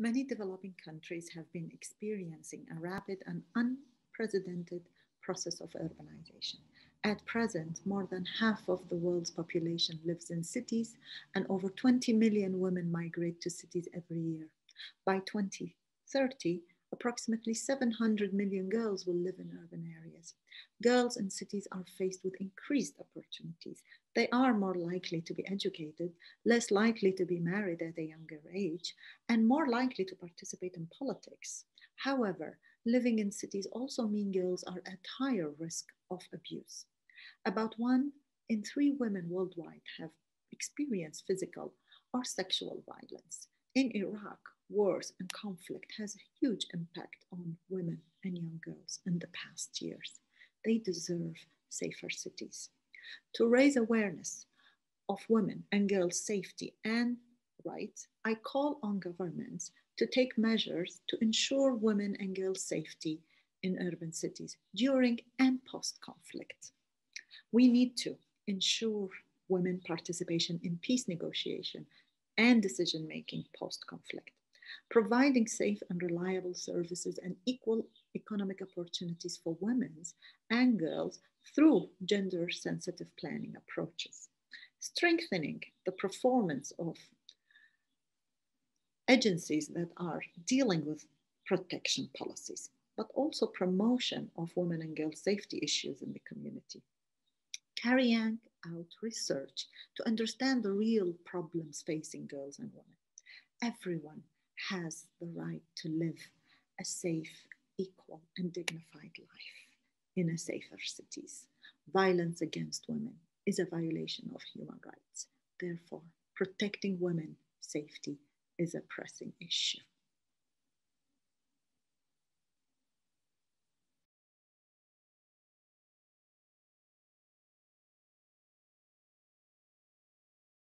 Many developing countries have been experiencing a rapid and unprecedented process of urbanization. At present, more than half of the world's population lives in cities, and over 20 million women migrate to cities every year. By 2030, approximately 700 million girls will live in urban areas. Girls in cities are faced with increased opportunities. They are more likely to be educated, less likely to be married at a younger age, and more likely to participate in politics. However, living in cities also mean girls are at higher risk of abuse. About one in three women worldwide have experienced physical or sexual violence. In Iraq, wars and conflict has a huge impact on women and young girls in the past years. They deserve safer cities. To raise awareness of women and girls' safety and rights, I call on governments to take measures to ensure women and girls' safety in urban cities during and post conflict. We need to ensure women participation in peace negotiation and decision making post conflict providing safe and reliable services and equal economic opportunities for women and girls through gender sensitive planning approaches, strengthening the performance of agencies that are dealing with protection policies, but also promotion of women and girls safety issues in the community. Carrying out research to understand the real problems facing girls and women. Everyone has the right to live a safe, equal, and dignified life in a safer cities. Violence against women is a violation of human rights. Therefore, protecting women's safety is a pressing issue.